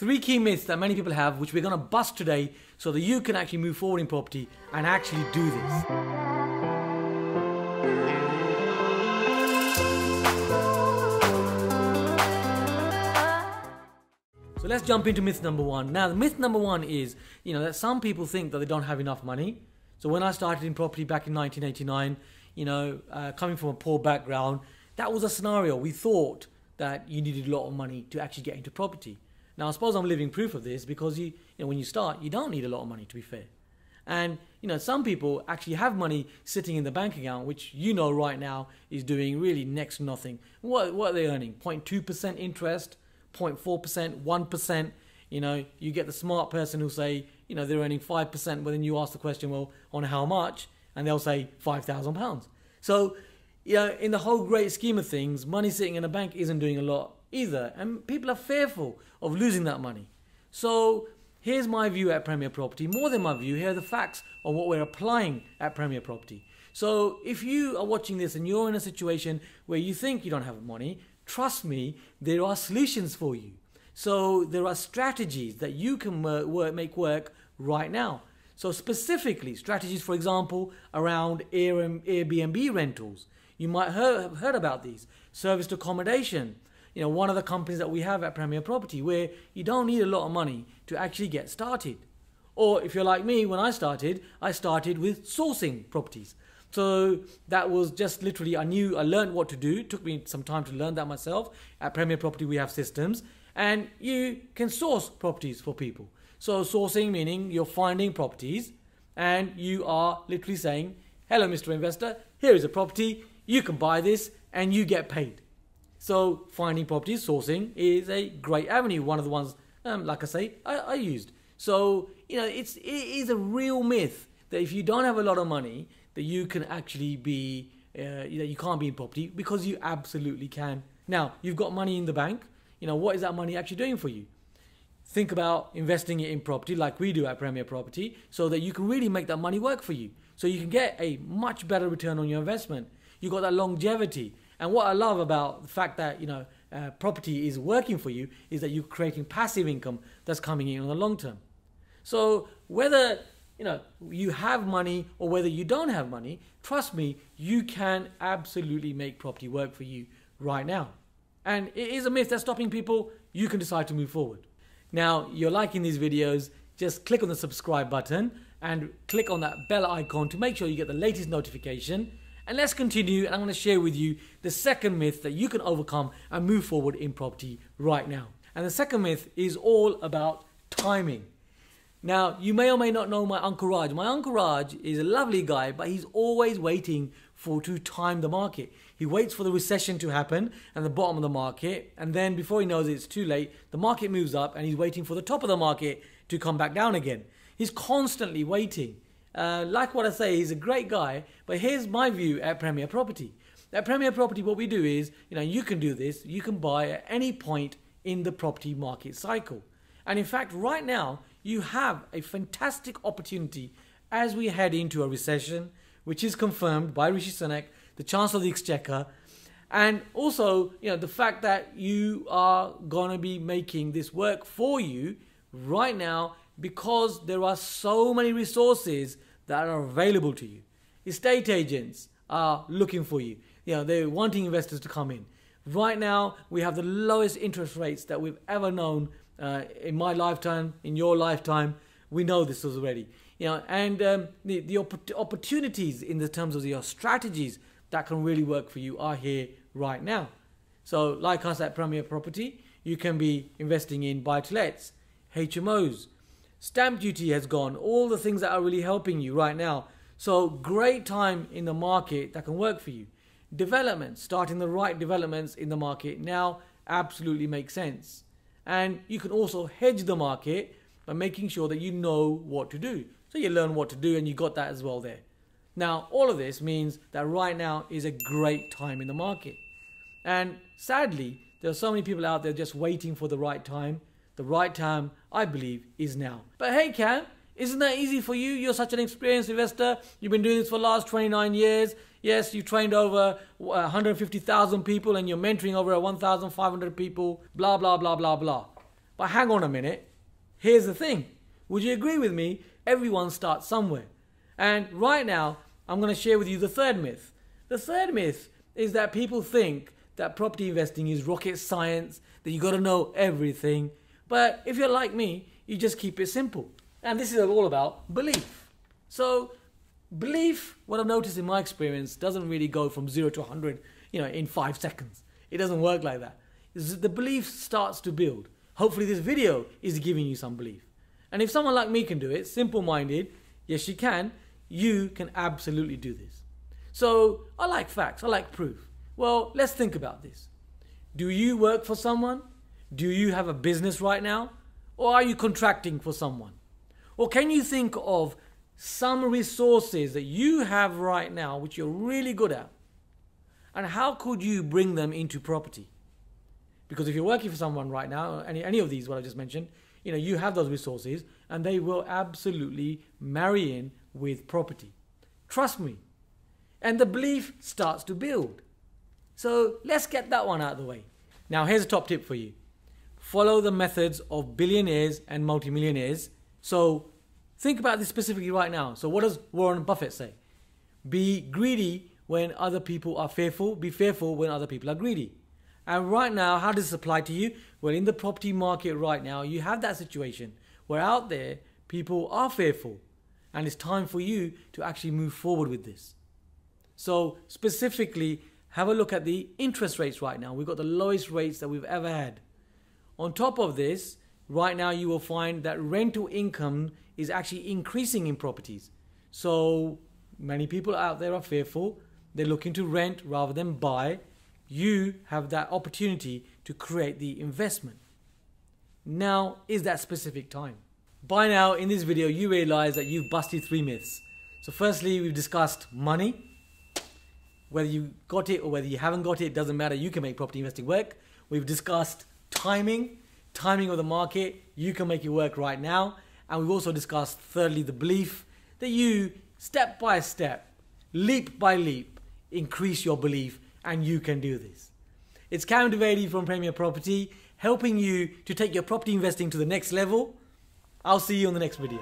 three key myths that many people have, which we're going to bust today so that you can actually move forward in property and actually do this. So let's jump into myth number one. Now, the myth number one is, you know, that some people think that they don't have enough money. So when I started in property back in 1989, you know, uh, coming from a poor background, that was a scenario. We thought that you needed a lot of money to actually get into property. Now, I suppose I'm living proof of this because you, you know, when you start, you don't need a lot of money to be fair. And you know, some people actually have money sitting in the bank account, which you know right now is doing really next to nothing. What what are they earning? 0.2 percent interest, 0.4 percent, one percent. You know, you get the smart person who'll say, you know, they're earning five percent, but then you ask the question, well, on how much? And they'll say five thousand pounds. So, you know, in the whole great scheme of things, money sitting in a bank isn't doing a lot either. And people are fearful of losing that money. So here's my view at Premier Property. More than my view, here are the facts on what we're applying at Premier Property. So if you are watching this and you're in a situation where you think you don't have money, trust me, there are solutions for you. So there are strategies that you can work, make work right now. So specifically, strategies, for example, around Airbnb rentals. You might have heard about these. Serviced accommodation, you know, one of the companies that we have at Premier Property where you don't need a lot of money to actually get started. Or if you're like me, when I started, I started with sourcing properties. So that was just literally, I knew, I learned what to do. It took me some time to learn that myself. At Premier Property, we have systems, and you can source properties for people. So, sourcing meaning you're finding properties and you are literally saying, Hello, Mr. Investor, here is a property, you can buy this, and you get paid. So finding properties, sourcing is a great avenue. One of the ones, um, like I say, I, I used. So you know, it's it is a real myth that if you don't have a lot of money, that you can actually be uh, that you can't be in property because you absolutely can. Now you've got money in the bank. You know what is that money actually doing for you? Think about investing it in property like we do at Premier Property, so that you can really make that money work for you. So you can get a much better return on your investment. You've got that longevity. And what I love about the fact that you know uh, property is working for you is that you're creating passive income that's coming in on the long term. So whether you know you have money or whether you don't have money, trust me, you can absolutely make property work for you right now. And it is a myth that's stopping people. You can decide to move forward. Now you're liking these videos. Just click on the subscribe button and click on that bell icon to make sure you get the latest notification and let's continue, and I'm going to share with you the second myth that you can overcome and move forward in property right now. And the second myth is all about timing. Now, you may or may not know my Uncle Raj. My Uncle Raj is a lovely guy, but he's always waiting for to time the market. He waits for the recession to happen and the bottom of the market, and then before he knows it, it's too late. The market moves up, and he's waiting for the top of the market to come back down again. He's constantly waiting. Uh, like what I say, he's a great guy, but here's my view at Premier Property. At Premier Property, what we do is, you know, you can do this, you can buy at any point in the property market cycle. And in fact, right now, you have a fantastic opportunity as we head into a recession, which is confirmed by Rishi Sunak, the Chancellor of the Exchequer, and also, you know, the fact that you are going to be making this work for you right now because there are so many resources that are available to you. Estate agents are looking for you. You know, they're wanting investors to come in. Right now, we have the lowest interest rates that we've ever known uh, in my lifetime, in your lifetime. We know this already. You know, and um, the, the opp- opportunities in the terms of your strategies that can really work for you are here right now. So, like us at Premier Property, you can be investing in buy to lets, HMOs, Stamp duty has gone, all the things that are really helping you right now. So, great time in the market that can work for you. Development, starting the right developments in the market now absolutely makes sense. And you can also hedge the market by making sure that you know what to do. So, you learn what to do, and you got that as well there. Now, all of this means that right now is a great time in the market. And sadly, there are so many people out there just waiting for the right time the right time, I believe, is now. But hey, Kam, isn't that easy for you? You're such an experienced investor. You've been doing this for the last 29 years. Yes, you trained over 150,000 people and you're mentoring over 1,500 people, blah, blah, blah, blah, blah. But hang on a minute. Here's the thing. Would you agree with me? Everyone starts somewhere. And right now, I'm going to share with you the third myth. The third myth is that people think that property investing is rocket science, that you got to know everything. But if you're like me, you just keep it simple. And this is all about belief. So, belief, what I've noticed in my experience, doesn't really go from zero to 100, you know, in five seconds. It doesn't work like that. The belief starts to build. Hopefully, this video is giving you some belief. And if someone like me can do it, simple minded, yes, you can, you can absolutely do this. So, I like facts, I like proof. Well, let's think about this. Do you work for someone? Do you have a business right now? Or are you contracting for someone? Or can you think of some resources that you have right now which you're really good at? And how could you bring them into property? Because if you're working for someone right now, any, any of these, what I just mentioned, you know, you have those resources and they will absolutely marry in with property. Trust me. And the belief starts to build. So let's get that one out of the way. Now, here's a top tip for you follow the methods of billionaires and multimillionaires. So think about this specifically right now. So, what does Warren Buffett say? Be greedy when other people are fearful, be fearful when other people are greedy. And right now, how does this apply to you? Well, in the property market right now, you have that situation where out there people are fearful, and it's time for you to actually move forward with this. So, specifically, have a look at the interest rates right now. We've got the lowest rates that we've ever had. On top of this, right now you will find that rental income is actually increasing in properties. So, many people out there are fearful. They're looking to rent rather than buy you have that opportunity to create the investment. Now is that specific time. By now, in this video, you realize that you've busted three myths. So, firstly, we've discussed money. Whether you got it or whether you haven't got it, it doesn't matter. You can make property investing work. We've discussed timing, timing of the market. You can make it work right now. And we've also discussed, thirdly, the belief that you, step by step, leap by leap, increase your belief and you can do this. It's Kam Dovedi from Premier Property, helping you to take your property investing to the next level. I'll see you on the next video.